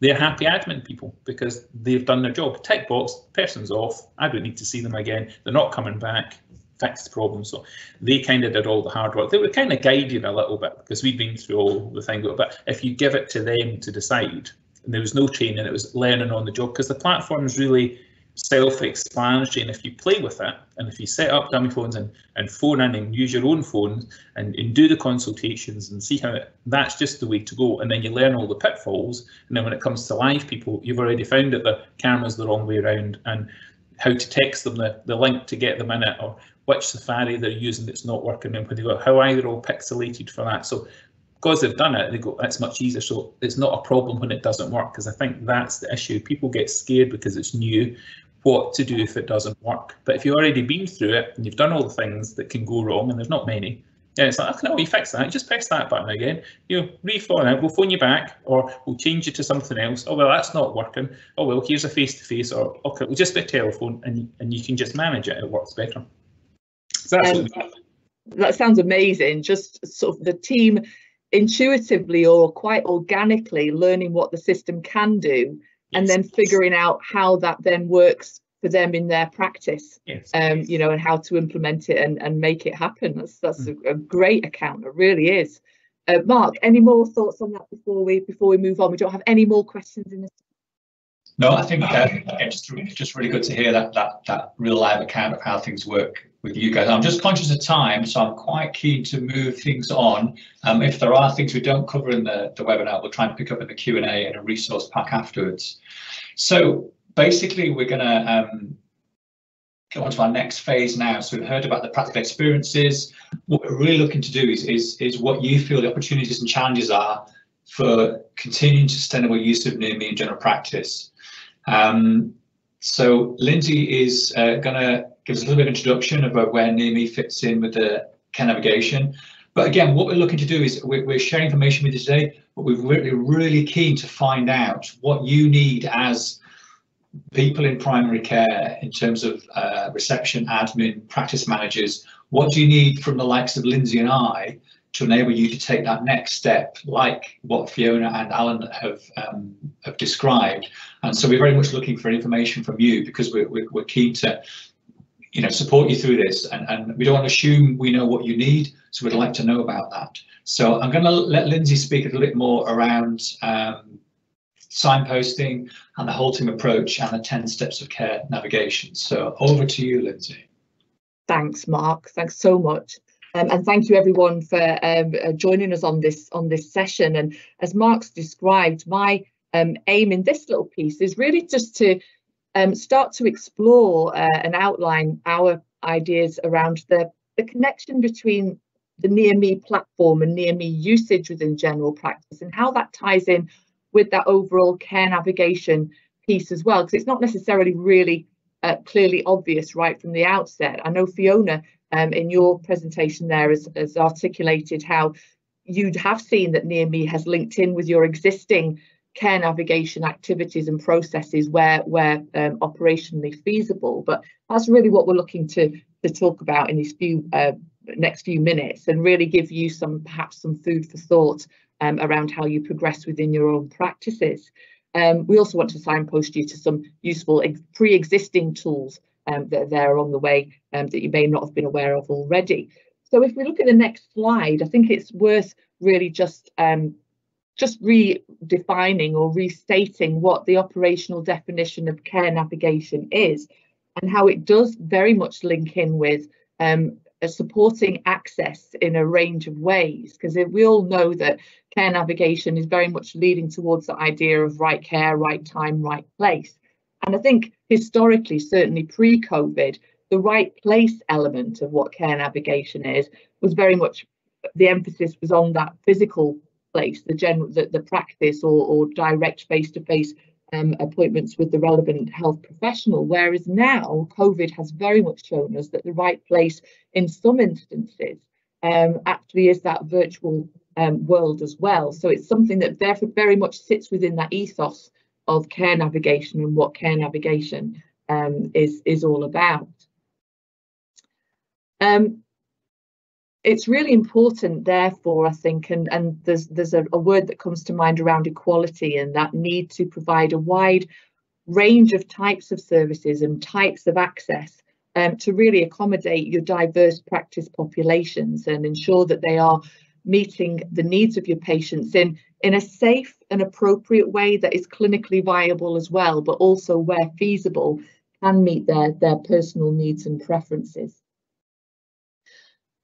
they're happy admin people because they've done their job. Tick box, person's off, I don't need to see them again, they're not coming back, fix the problem. So they kind of did all the hard work. They were kind of guided a little bit because we've been through all the thing. But if you give it to them to decide, and there was no training, it was learning on the job because the platform is really self-explanatory and if you play with it and if you set up dummy phones and, and phone in and use your own phone and, and do the consultations and see how it, that's just the way to go and then you learn all the pitfalls and then when it comes to live people you've already found that the camera's the wrong way around and how to text them the, the link to get them in it or which safari they're using that's not working and when they go how are they all pixelated for that so because they've done it, they go, it's much easier. So it's not a problem when it doesn't work, because I think that's the issue. People get scared because it's new, what to do if it doesn't work. But if you've already been through it and you've done all the things that can go wrong, and there's not many, yeah, it's like, okay, no, you fix that, just press that button again. You know, re-phone out, we'll phone you back, or we'll change you to something else. Oh, well, that's not working. Oh, well, here's a face-to-face, or okay, we'll just be telephone, and, and you can just manage it, it works better. So um, that sounds amazing. Just sort of the team intuitively or quite organically learning what the system can do and then figuring out how that then works for them in their practice yes. um you know and how to implement it and, and make it happen. That's that's mm. a, a, great account it really is. Uh, Marc any more thoughts on that before we before we move on? We don't have any more questions in this. No i think uh, just just really good to hear that that that real live account of how things work with you guys. I'm just conscious of time, so I'm quite keen to move things on. Um, if there are things we don't cover in the, the webinar, we'll try and pick up in the Q&A and a resource pack afterwards. So basically, we're going to um, go on to our next phase now. So we've heard about the practical experiences. What we're really looking to do is, is, is what you feel the opportunities and challenges are for continuing sustainable use of near me in general practice. Um, so Lindsay is uh, going to give us a little bit of introduction about where me fits in with the care navigation. But again, what we're looking to do is we're, we're sharing information with you today, but we're really, really keen to find out what you need as people in primary care in terms of uh, reception, admin, practice managers. What do you need from the likes of Lindsay and I to enable you to take that next step, like what Fiona and Alan have um, have described. And so we're very much looking for information from you because we're, we're, we're keen to you know, support you through this and, and we don't want to assume we know what you need, so we'd like to know about that. So I'm going to let Lindsay speak a little bit more around um, signposting and the halting approach and the 10 steps of care navigation. So over to you, Lindsay. Thanks, Marc. Thanks so much. Um, and thank you everyone for um, uh, joining us on this on this session. And as Marc's described, my um, aim in this little piece is really just to um, start to explore uh, and outline our ideas around the, the connection between the near me platform and near me usage within general practice and how that ties in with that overall care navigation piece as well because it's not necessarily really uh, clearly obvious right from the outset. I know Fiona um, in your presentation there has, has articulated how you'd have seen that near me has linked in with your existing care navigation activities and processes where where um, operationally feasible. But that's really what we're looking to to talk about in these few uh, next few minutes and really give you some perhaps some food for thought um, around how you progress within your own practices. Um, we also want to signpost you to some useful pre-existing tools um, that are there along the way um, that you may not have been aware of already. So if we look at the next slide i think it's worth really just um, just redefining or restating what the operational definition of care navigation is and how it does very much link in with um, supporting access in a range of ways. Because we all know that care navigation is very much leading towards the idea of right care right time right place. And i think historically certainly pre-covid the right place element of what care navigation is was very much the emphasis was on that physical place, the general, the, the practice or, or direct face-to-face um, appointments with the relevant health professional. Whereas now, COVID has very much shown us that the right place in some instances um, actually is that virtual um, world as well. So it's something that therefore very much sits within that ethos of care navigation and what care navigation um, is, is all about. Um, it's really important therefore i think and and there's there's a, a, word that comes to mind around equality and that need to provide a wide range of types of services and types of access um, to really accommodate your diverse practice populations and ensure that they are meeting the needs of your patients in, in a safe and appropriate way that is clinically viable as well, but also where feasible can meet their, their personal needs and preferences.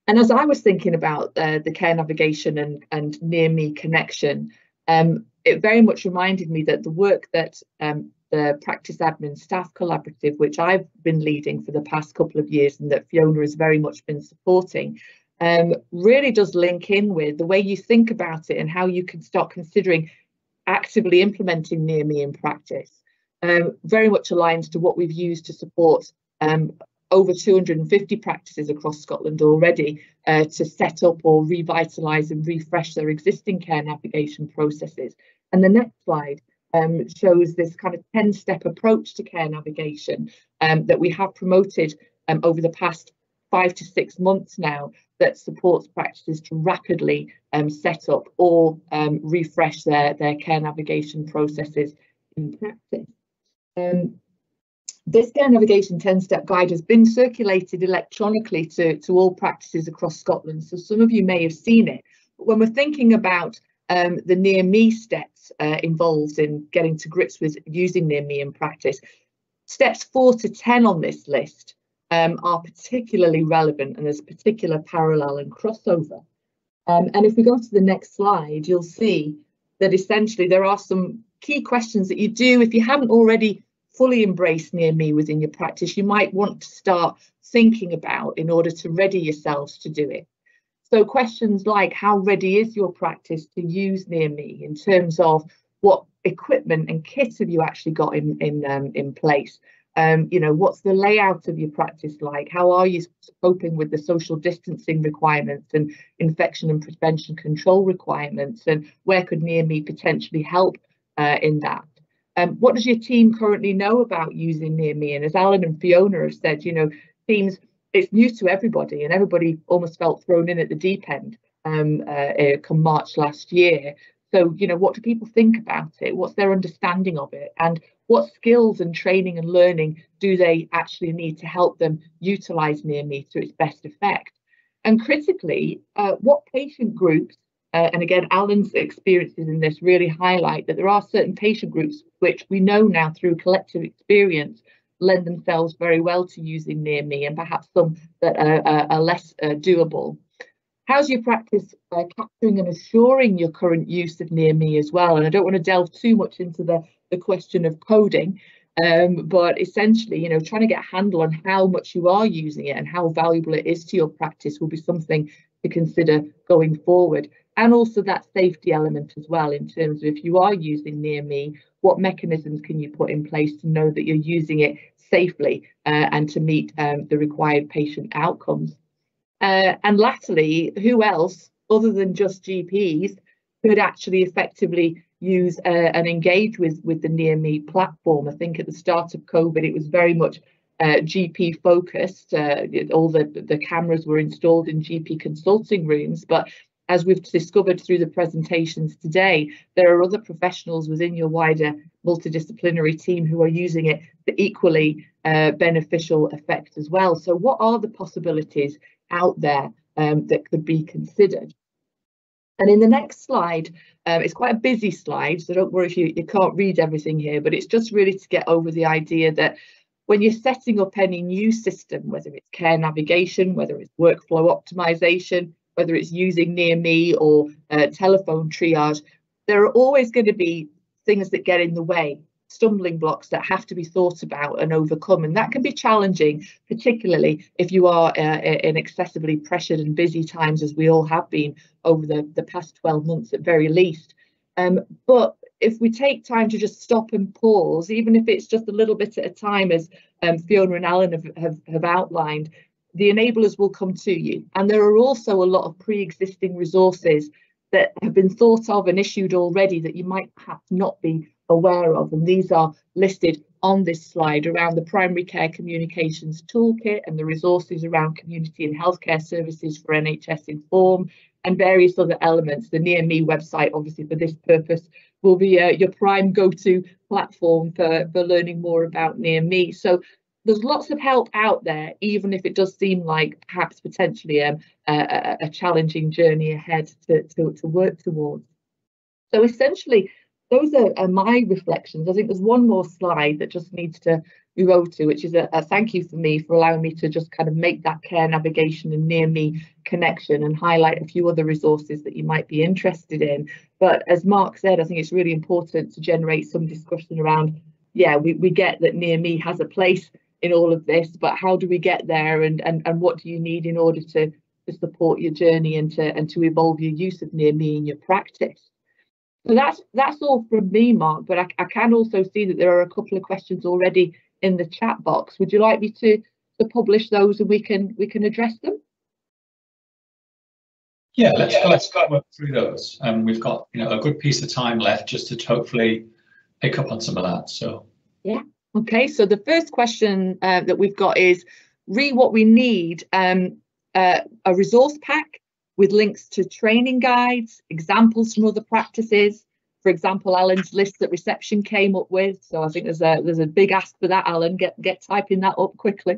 And as I was thinking about uh, the care navigation and, and near me connection, um, it very much reminded me that the work that um, the practice admin staff collaborative, which I've been leading for the past couple of years and that Fiona has very much been supporting, um, really does link in with the way you think about it and how you can start considering actively implementing near me in practice. Um, very much aligns to what we've used to support um, over 250 practices across Scotland already uh, to set up or revitalise and refresh their existing care navigation processes. And the next slide um, shows this kind of 10 step approach to care navigation um, that we have promoted um, over the past five to six months now that supports practices to rapidly um, set up or um, refresh their, their care navigation processes in practice. Um, this care navigation 10 step guide has been circulated electronically to, to all practices across Scotland. So some of you may have seen it. But when we're thinking about um, the near me steps uh, involved in getting to grips with using near me in practice, steps four to 10 on this list um, are particularly relevant and there's particular parallel and crossover. Um, and if we go to the next slide, you'll see that essentially there are some key questions that you do if you haven't already fully embrace near me within your practice, you might want to start thinking about in order to ready yourselves to do it. So questions like how ready is your practice to use near me in terms of what equipment and kit have you actually got in in um, in place? Um, you know, what's the layout of your practice like? How are you coping with the social distancing requirements and infection and prevention control requirements? And where could near me potentially help uh, in that? Um, what does your team currently know about using Near Me? And as Alan and Fiona have said, you know, teams, it's new to everybody and everybody almost felt thrown in at the deep end um, uh, uh, come March last year. So, you know, what do people think about it? What's their understanding of it? And what skills and training and learning do they actually need to help them utilise Near Me to its best effect? And critically, uh, what patient groups uh, and again, Alan's experiences in this really highlight that there are certain patient groups which we know now through collective experience lend themselves very well to using near me and perhaps some that are, are, are less uh, doable. How's your practice uh, capturing and assuring your current use of near me as well? And I don't want to delve too much into the, the question of coding, um, but essentially, you know, trying to get a handle on how much you are using it and how valuable it is to your practice will be something to consider going forward and also that safety element as well in terms of if you are using near me what mechanisms can you put in place to know that you're using it safely uh, and to meet um, the required patient outcomes uh, and lastly who else other than just gps could actually effectively use uh, and engage with with the near me platform i think at the start of covid it was very much uh, GP focused. Uh, all the the cameras were installed in GP consulting rooms, but as we've discovered through the presentations today, there are other professionals within your wider multidisciplinary team who are using it for equally uh, beneficial effect as well. So what are the possibilities out there um, that could be considered? And in the next slide, um, it's quite a busy slide, so don't worry if you, you can't read everything here, but it's just really to get over the idea that when you're setting up any new system, whether it's care navigation, whether it's workflow optimization, whether it's using near me or uh, telephone triage, there are always going to be things that get in the way, stumbling blocks that have to be thought about and overcome. And that can be challenging, particularly if you are uh, in excessively pressured and busy times, as we all have been over the, the past 12 months at very least. Um, but if we take time to just stop and pause, even if it's just a little bit at a time, as um, Fiona and Alan have, have, have outlined, the enablers will come to you. And there are also a lot of pre-existing resources that have been thought of and issued already that you might perhaps not be aware of. And these are listed on this slide around the primary care communications toolkit and the resources around community and healthcare services for NHS Inform and various other elements. The Near Me website, obviously for this purpose, will be uh, your prime go-to platform for, for learning more about Near Me. So there's lots of help out there, even if it does seem like perhaps potentially um, a, a, challenging journey ahead to, to, to work towards. So essentially, those are, are, my reflections. I think there's one more slide that just needs to over to, which is a, a, thank you for me for allowing me to just kind of make that care navigation and near me connection and highlight a few other resources that you might be interested in. But as Marc said, I think it's really important to generate some discussion around, yeah, we, we get that near me has a place in all of this, but how do we get there and, and, and what do you need in order to, to support your journey and to, and to evolve your use of near me in your practice? So that's that's all from me, Marc. But I, I can also see that there are a couple of questions already in the chat box. Would you like me to to publish those and we can we can address them? Yeah, let's go, let's go work through those. Um, we've got you know a good piece of time left just to hopefully pick up on some of that. So yeah, okay. So the first question uh, that we've got is re what we need um, uh, a resource pack with links to training guides, examples from other practices. For example, Alan's list that reception came up with. So I think there's a there's a big ask for that, Alan. Get get typing that up quickly.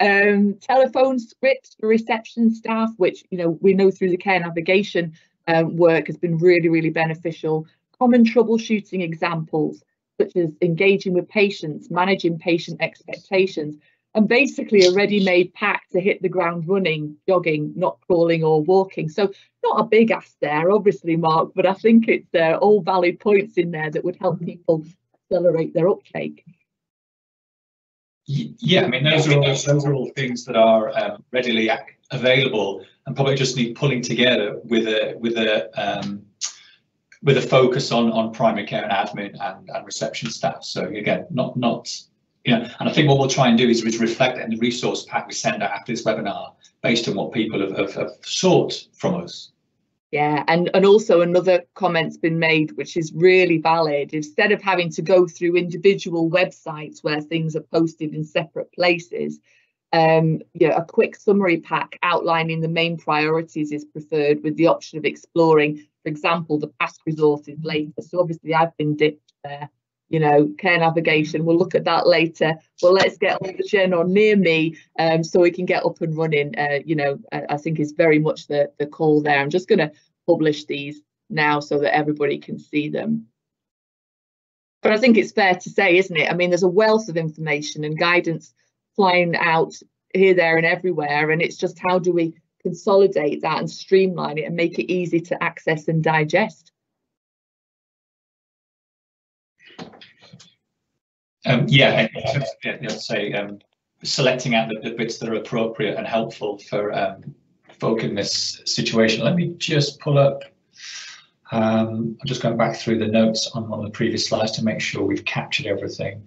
Um, telephone scripts for reception staff, which you know we know through the care navigation um, work has been really really beneficial. Common troubleshooting examples such as engaging with patients, managing patient expectations, and basically a ready-made pack to hit the ground running, jogging, not crawling or walking. So not a big ask there, obviously, Marc, but I think it's uh, all valid points in there that would help people accelerate their uptake. Yeah, I mean those are all, those are all things that are um, readily available and probably just need pulling together with a with a um, with a focus on on primary care and admin and, and reception staff. So again, not not you know, and I think what we'll try and do is, is reflect in the resource pack we send out after this webinar based on what people have, have, have sought from us. Yeah, and, and also another comment's been made, which is really valid. Instead of having to go through individual websites where things are posted in separate places, um, you know, a quick summary pack outlining the main priorities is preferred with the option of exploring, for example, the past resources later. So obviously I've been dipped there you know, care navigation. We'll look at that later. Well, let's get on the or near me um, so we can get up and running. Uh, you know, I, I, think is very much the, the call there. I'm just going to publish these now so that everybody can see them. But I think it's fair to say, isn't it? I mean, there's a wealth of information and guidance flying out here, there and everywhere. And it's just how do we consolidate that and streamline it and make it easy to access and digest? Um, yeah, I'd say um, selecting out the, the, bits that are appropriate and helpful for um, folk in this situation. Let me just pull up. Um, I'm just going back through the notes on one of the previous slides to make sure we've captured everything.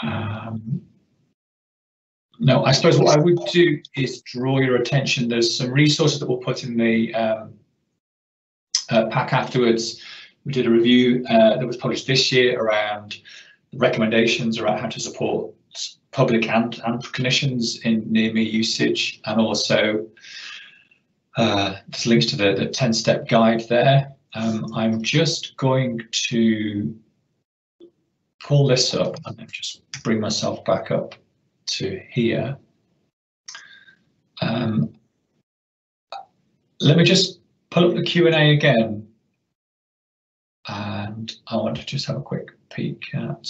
Um, no, I suppose what I would do is draw your attention. There's some resources that we'll put in the um, uh, pack afterwards we did a review uh, that was published this year around recommendations around how to support public and, and clinicians in near me usage and also uh, there's links to the, the 10 step guide there. Um, I'm just going to pull this up and just bring myself back up to here. Um, let me just pull up the Q&A again and I want to just have a quick peek at.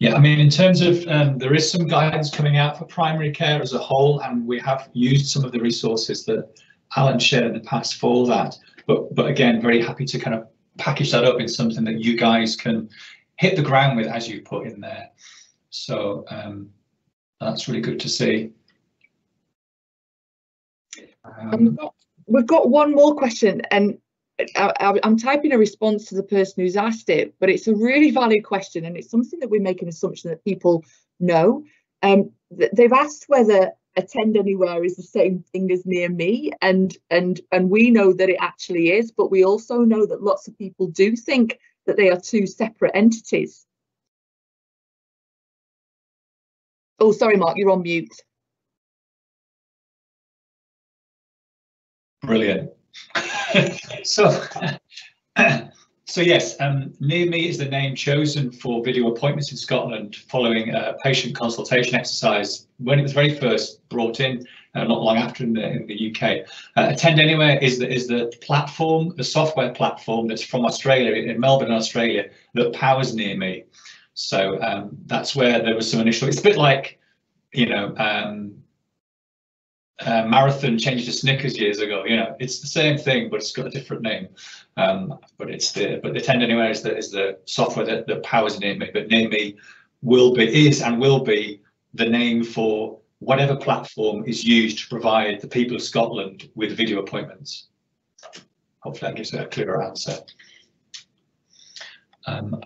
Yeah, I mean, in terms of um, there is some guidance coming out for primary care as a whole, and we have used some of the resources that Alan shared in the past for that. But but again, very happy to kind of package that up in something that you guys can hit the ground with as you put in there. So um, that's really good to see. Um, we've got one more question, and I, am typing a response to the person who's asked it, but it's a really valid question and it's something that we make an assumption that people know. Um, they've asked whether attend anywhere is the same thing as near me and and and we know that it actually is but we also know that lots of people do think that they are two separate entities oh sorry Marc you're on mute brilliant <laughs> so <laughs> So yes, um, Near Me is the name chosen for video appointments in Scotland following a patient consultation exercise when it was very first brought in, uh, not long after in the, in the UK. Uh, Attend Anywhere is the, is the platform, the software platform that's from Australia, in Melbourne, Australia, that powers Near Me. So um, that's where there was some initial, it's a bit like, you know, um, uh, Marathon changed to Snickers years ago. You know, it's the same thing, but it's got a different name. Um, but it's the but the Attend Anywhere is the is the software that, that powers Near Me. But Near Me will be is and will be the name for whatever platform is used to provide the people of Scotland with video appointments. Hopefully that gives a clearer answer. Um,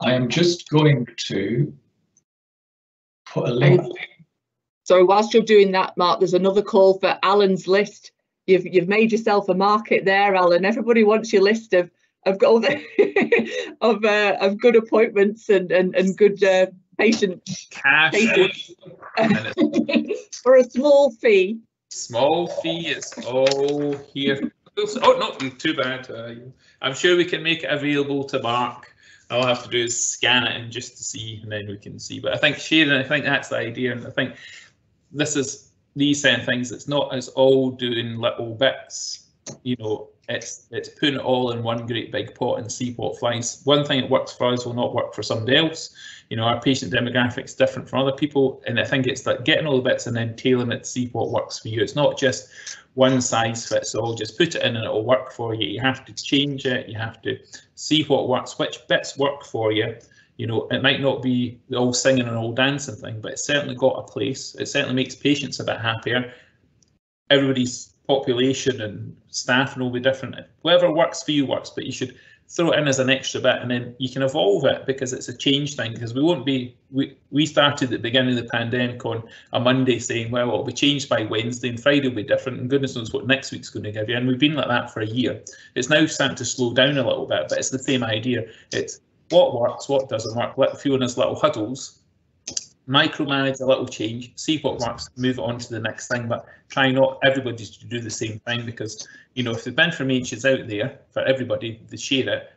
I am just going to put a link. So whilst you're doing that, Marc, there's another call for Alan's list. You've you've made yourself a market there, Alan. Everybody wants your list of of all <laughs> the of uh, of good appointments and and and good uh, patient Cash Patient. <laughs> for a small fee. small fee. It's all here. Oh, not too bad. Uh, I'm sure we can make it available to Marc. All I have to do is scan it and just to see, and then we can see. But I think Sharon, I think that's the idea, and I think this is these of things. It's not as all doing little bits. You know, it's it's putting it all in one great big pot and see what flies. One thing that works for us will not work for somebody else. You know, our patient demographics different from other people, and I think it's like getting all the bits and then tailoring it to see what works for you. It's not just one size fits all. Just put it in and it'll work for you. You have to change it. You have to see what works, which bits work for you. You know, it might not be the old singing and old dancing thing, but it's certainly got a place. It certainly makes patients a bit happier. Everybody's population and staffing will be different. Whatever works for you works, but you should throw it in as an extra bit and then you can evolve it because it's a change thing. Because we won't be we we started at the beginning of the pandemic on a monday saying well it'll be changed by wednesday and friday will be different and goodness knows what next week's going to give you. And we've been like that for a year. It's now starting to slow down a little bit but it's the same idea. It's what works what doesn't work. Let Fiona's little huddles micromanage a little change, see what works, move on to the next thing, but try not everybody to do the same thing because, you know, if the information is out there for everybody to share it,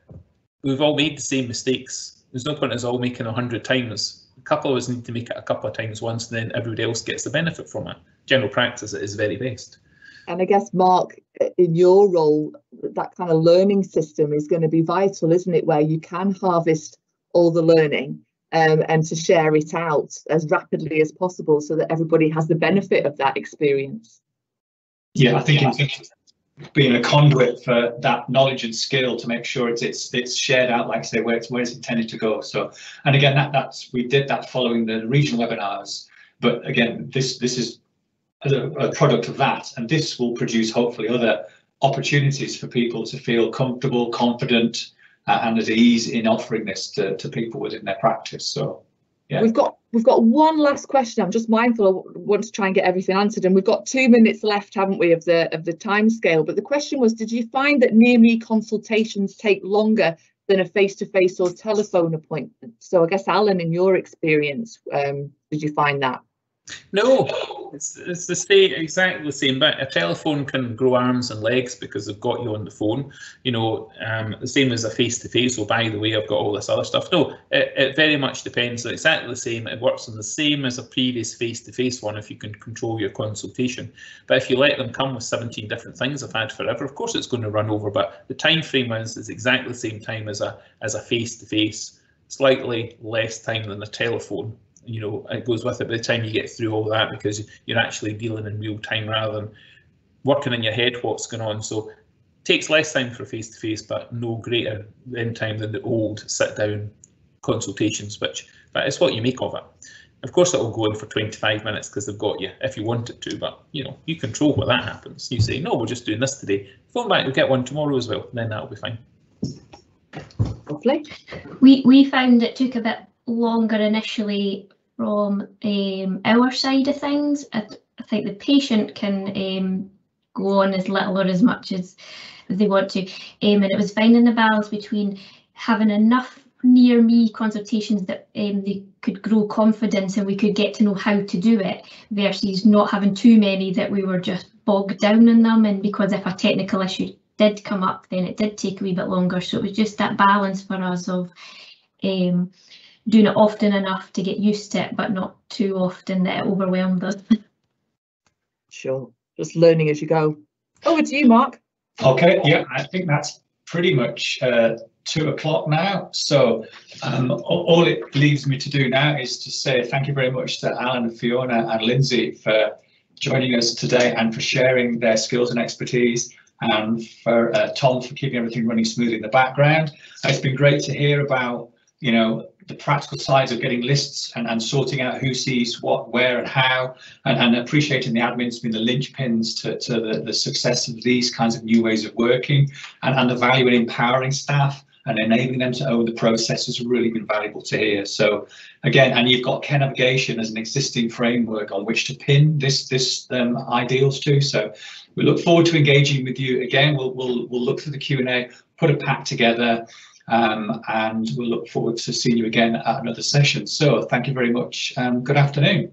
we've all made the same mistakes. There's no point in us all making a hundred times. A couple of us need to make it a couple of times once, and then everybody else gets the benefit from it. General practice is very best. And I guess, Marc, in your role, that kind of learning system is going to be vital, isn't it? Where you can harvest all the learning um, and to share it out as rapidly as possible so that everybody has the benefit of that experience. Yeah, I think it's being a conduit for that knowledge and skill to make sure it's it's it's shared out, like I say, where it's where it's intended to go. So, and again, that that's we did that following the regional webinars. But again, this this is a, a product of that, and this will produce hopefully other opportunities for people to feel comfortable, confident, and at ease in offering this to, to people within their practice. So, yeah. We've got we've got one last question. I'm just mindful. I want to try and get everything answered, and we've got two minutes left, haven't we, of the of the time scale? But the question was, did you find that near me consultations take longer than a face-to-face or telephone appointment? So I guess Alan, in your experience, um, did you find that? No, it's, it's the same, exactly the same. But a telephone can grow arms and legs because they've got you on the phone. You know, um, the same as a face-to-face. Oh, by the way, I've got all this other stuff. No, it, it very much depends. It's exactly the same. It works on the same as a previous face-to-face one if you can control your consultation. But if you let them come with 17 different things I've had forever, of course it's going to run over. But the time frame is, is exactly the same time as a as a face-to-face. Slightly less time than a telephone you know it goes with it. By the time you get through all that because you're actually dealing in real time rather than working in your head what's going on. So takes less time for face to face but no greater in time than the old sit down consultations which but it's what you make of it. Of course it'll go in for 25 minutes because they've got you if you want it to but you know you control what that happens. You say no we're just doing this today. Phone back we'll get one tomorrow as well then that'll be fine. Lovely. We we found it took a bit longer initially from um, our side of things. I, th I think the patient can um, go on as little or as much as they want to. Um, and it was finding the balance between having enough near me consultations that um, they could grow confidence and we could get to know how to do it versus not having too many that we were just bogged down in them and because if a technical issue did come up, then it did take a wee bit longer. So it was just that balance for us of um, doing it often enough to get used to it, but not too often that it overwhelmed us. Sure, just learning as you go. Over to you, Marc. Okay, yeah, I think that's pretty much uh, two o'clock now. So um, all it leaves me to do now is to say thank you very much to Alan, Fiona and Lindsay for joining us today and for sharing their skills and expertise and for uh, Tom for keeping everything running smoothly in the background. It's been great to hear about, you know, the practical sides of getting lists and, and sorting out who sees what, where and how, and, and appreciating the admins being the linchpins to, to the, the success of these kinds of new ways of working and, and the value in empowering staff and enabling them to own the process has really been valuable to hear. So again, and you've got Care Navigation as an existing framework on which to pin this this um, ideals to. So we look forward to engaging with you again. We'll we'll we'll look through the Q and A, put a pack together, um, and we'll look forward to seeing you again at another session. So thank you very much. and good afternoon.